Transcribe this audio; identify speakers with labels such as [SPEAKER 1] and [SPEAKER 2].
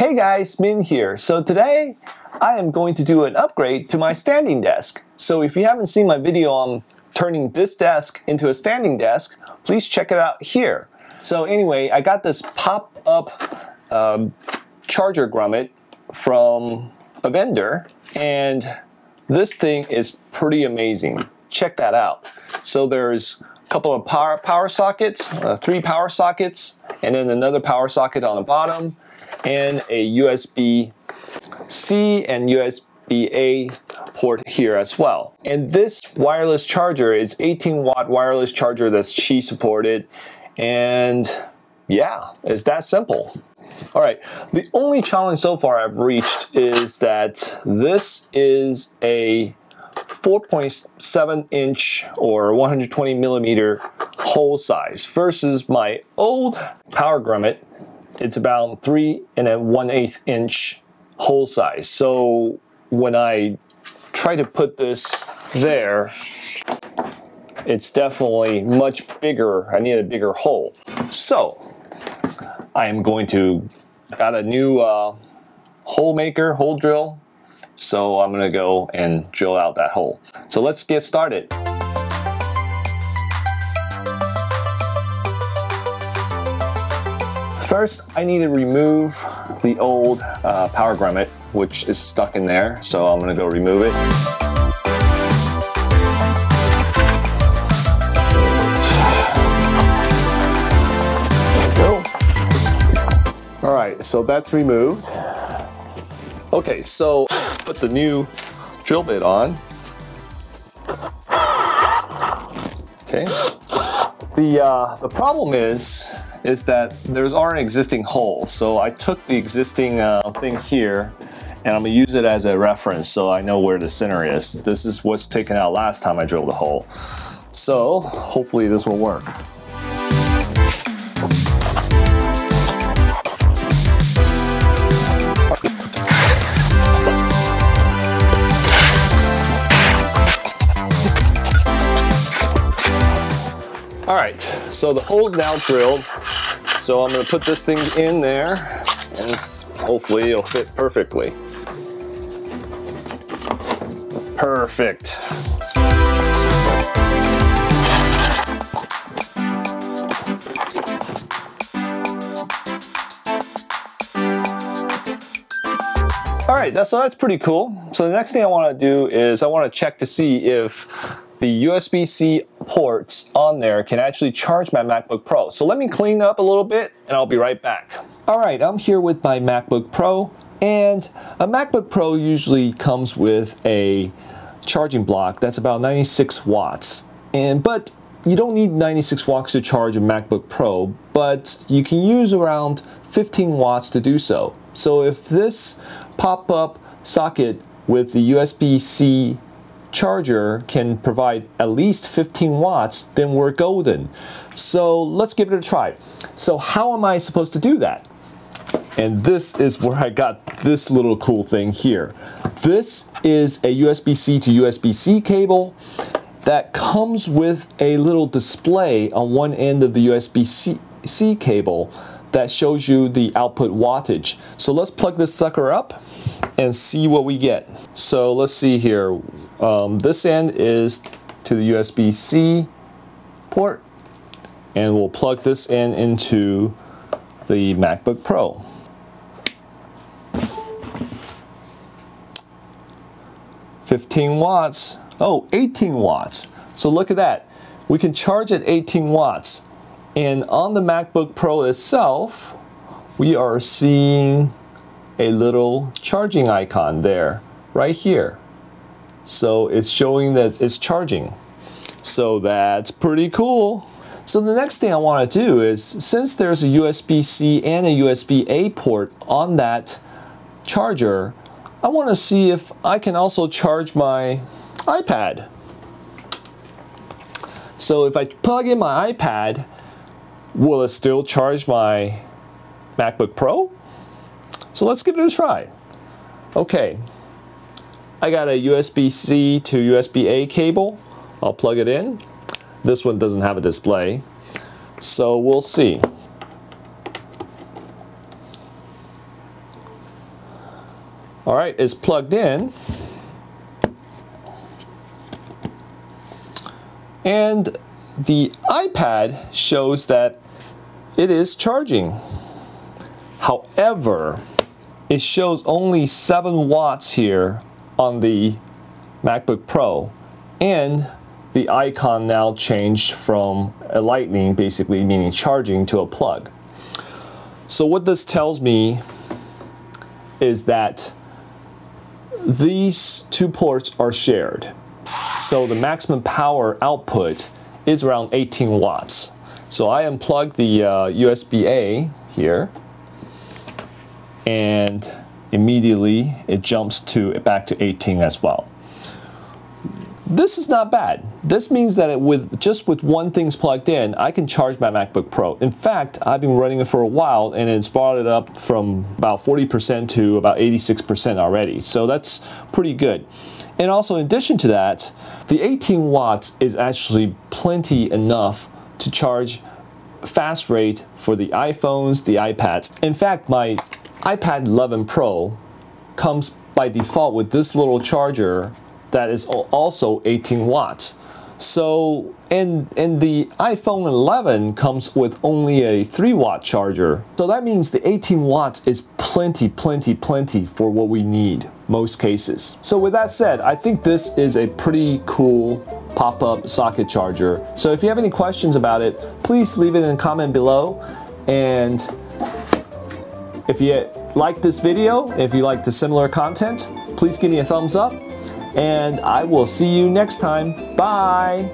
[SPEAKER 1] Hey guys, Min here. So today I am going to do an upgrade to my standing desk. So if you haven't seen my video on turning this desk into a standing desk, please check it out here. So anyway, I got this pop-up um, charger grommet from a vendor and this thing is pretty amazing. Check that out. So there's a couple of power, power sockets, uh, three power sockets, and then another power socket on the bottom, and a USB-C and USB-A port here as well. And this wireless charger is 18 watt wireless charger that's Qi supported. And yeah, it's that simple. All right, the only challenge so far I've reached is that this is a 4.7 inch or 120 millimeter hole size versus my old power grommet it's about three and a one eighth inch hole size so when I try to put this there it's definitely much bigger I need a bigger hole so I am going to got a new uh, hole maker hole drill so I'm gonna go and drill out that hole. So let's get started. First, I need to remove the old uh, power grommet, which is stuck in there. So I'm gonna go remove it. Go. All right, so that's removed. Okay, so put the new drill bit on. Okay. The uh, the problem is is that there's already existing hole. So I took the existing uh, thing here and I'm gonna use it as a reference so I know where the center is. This is what's taken out last time I drilled the hole. So hopefully this will work. All right, so the hole's now drilled. So I'm gonna put this thing in there and hopefully it'll fit perfectly. Perfect. All right, that's, so that's pretty cool. So the next thing I wanna do is I wanna check to see if the USB-C ports on there can actually charge my MacBook Pro. So let me clean up a little bit and I'll be right back. All right, I'm here with my MacBook Pro and a MacBook Pro usually comes with a charging block that's about 96 watts. And But you don't need 96 watts to charge a MacBook Pro, but you can use around 15 watts to do so. So if this pop-up socket with the USB-C charger can provide at least 15 watts, then we're golden. So let's give it a try. So how am I supposed to do that? And this is where I got this little cool thing here. This is a USB-C to USB-C cable that comes with a little display on one end of the USB-C cable that shows you the output wattage. So let's plug this sucker up and see what we get. So let's see here. Um, this end is to the USB-C port and we'll plug this in into the MacBook Pro. Fifteen watts. Oh, 18 watts. So look at that. We can charge at 18 watts. And on the MacBook Pro itself, we are seeing a little charging icon there, right here. So it's showing that it's charging. So that's pretty cool. So the next thing I want to do is, since there's a USB-C and a USB-A port on that charger, I want to see if I can also charge my iPad. So if I plug in my iPad, will it still charge my MacBook Pro? So let's give it a try. Okay, I got a USB-C to USB-A cable. I'll plug it in. This one doesn't have a display, so we'll see. all right, is plugged in. And the iPad shows that it is charging. However, it shows only 7 watts here on the MacBook Pro and the icon now changed from a lightning basically meaning charging to a plug. So what this tells me is that these two ports are shared. So the maximum power output is around 18 watts. So I unplugged the uh, USB-A here and immediately it jumps to back to 18 as well. This is not bad. This means that it, with just with one thing's plugged in, I can charge my MacBook Pro. In fact, I've been running it for a while and it's brought it up from about 40% to about 86% already. So that's pretty good. And also in addition to that, the 18 watts is actually plenty enough to charge fast rate for the iPhones, the iPads. In fact, my iPad 11 Pro comes by default with this little charger that is also 18 watts. So, and, and the iPhone 11 comes with only a 3 watt charger. So that means the 18 watts is plenty, plenty, plenty for what we need, most cases. So with that said, I think this is a pretty cool pop-up socket charger. So if you have any questions about it, please leave it in a comment below. And if you like this video, if you like the similar content, please give me a thumbs up and I will see you next time. Bye!